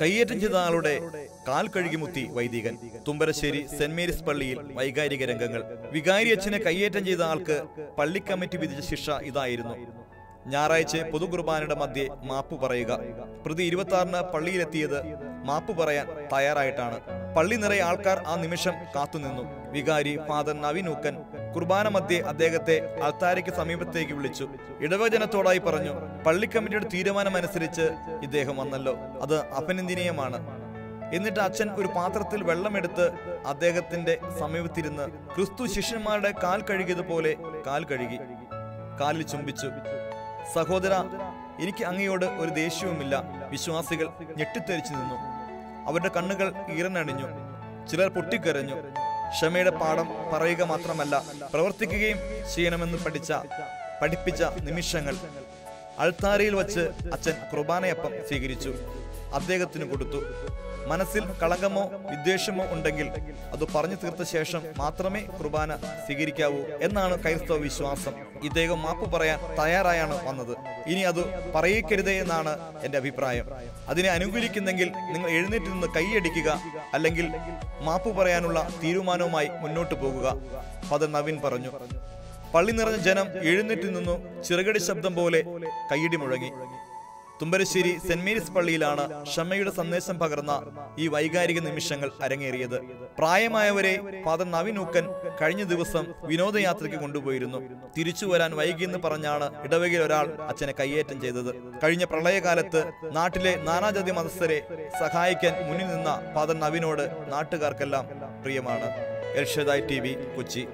കയ്യേറ്റം ചെയ്ത ആളുടെ കാൽ കഴുകിമുത്തി വൈദികൻ. തുമ്പരശ്ശേരി സെന്റ് മേരീസ് പള്ളിയിൽ വൈകാരിക രംഗങ്ങൾ. വികാരി അച്ഛനെ കയ്യേറ്റം ചെയ്ത ആൾക്ക് പള്ളി കമ്മിറ്റി വിധിച്ച ശിക്ഷ ഇതായിരുന്നു. ഞായറാഴ്ച പൊതുകുർബാനയുടെ മധ്യേ മാപ്പ് പറയുക. പ്രതി ഇരുപത്തി ആറിന് പള്ളിയിലെത്തിയത് മാപ്പ് പറയാൻ തയ്യാറായിട്ടാണ്. പള്ളി നിറയെ ആൾക്കാർ ആ നിമിഷം കാത്തുനിന്നു. വികാരി ഫാദർ നവീനൂക്കൻ കുർബാന മധ്യേ അദ്ദേഹത്തെ അൾത്താരയ്ക്ക് സമീപത്തേക്ക് വിളിച്ചു. ഇടവചനത്തോടായി പറഞ്ഞു പള്ളി കമ്മിറ്റിയുടെ തീരുമാനമനുസരിച്ച് ഇദ്ദേഹം വന്നല്ലോ. അത് അഭിനന്ദനീയമാണ്. എന്നിട്ട് അച്ഛൻ ഒരു പാത്രത്തിൽ വെള്ളമെടുത്ത് അദ്ദേഹത്തിന്റെ സമീപത്തിരുന്ന് ക്രിസ്തു ശിഷ്യന്മാരുടെ കാൽ കഴുകിയതുപോലെ കാൽ കഴുകി കാലിൽ ചുംബിച്ചു. സഹോദര എനിക്ക് അങ്ങയോട് ഒരു ദേഷ്യവുമില്ല. വിശ്വാസികൾ ഞെട്ടിത്തെറിച്ചു നിന്നു. അവരുടെ കണ്ണുകൾ ഈറനണിഞ്ഞു ചിലർ പൊട്ടിക്കരഞ്ഞു. ക്ഷമയുടെ പാഠം പറയുക മാത്രമല്ല പ്രവർത്തിക്കുകയും ചെയ്യണമെന്ന് പഠിച്ച പഠിപ്പിച്ച നിമിഷങ്ങൾ. അൾത്താരയിൽ വച്ച് അച്ഛൻ കുർബാനയപ്പം സ്വീകരിച്ചു. അദ്ദേഹത്തിന് കൊടുത്തു. മനസ്സിൽ കളങ്കമോ വിദ്വേഷമോ ഉണ്ടെങ്കിൽ അത് പറഞ്ഞു തീർത്ത ശേഷം മാത്രമേ കുർബാന സ്വീകരിക്കാവൂ എന്നാണ് ക്രൈസ്തവ വിശ്വാസം. ഇദ്ദേഹം മാപ്പ് പറയാൻ തയ്യാറായാണ് വന്നത്. ഇനി അത് പറയിക്കരുതേ എന്നാണ് എന്റെ അഭിപ്രായം. അതിനെ അനുകൂലിക്കുന്നെങ്കിൽ നിങ്ങൾ എഴുന്നേറ്റ് നിന്ന് കൈയടിക്കുക അല്ലെങ്കിൽ മാപ്പ് പറയാനുള്ള തീരുമാനവുമായി മുന്നോട്ട് പോകുക. ഫാദർ നവീൻ പറഞ്ഞു. പള്ളി നിറഞ്ഞ ജനം എഴുന്നേറ്റ് നിന്നു ചിറകടി ശബ്ദം പോലെ കൈയിടി മുഴങ്ങി. തുമ്പരശ്ശേരി സെന്റ് മേരീസ് പള്ളിയിലാണ് ക്ഷമയുടെ സന്ദേശം പകർന്ന ഈ വൈകാരിക നിമിഷങ്ങൾ അരങ്ങേറിയത്. പ്രായമായവരെ ഫാദർ നവിനൂക്കൻ കഴിഞ്ഞ ദിവസം വിനോദയാത്രയ്ക്ക് കൊണ്ടുപോയിരുന്നു. തിരിച്ചു വരാൻ വൈകിയെന്ന് പറഞ്ഞാണ് ഇടവകയിൽ ഒരാൾ അച്ഛനെ കയ്യേറ്റം ചെയ്തത്. കഴിഞ്ഞ പ്രളയകാലത്ത് നാട്ടിലെ നാനാജാതി മതസ്ഥരെ സഹായിക്കാൻ മുന്നിൽ നിന്ന ഫാദർ നവിനോട് നാട്ടുകാർക്കെല്ലാം പ്രിയമാണ്. Elshaddai T Kochi.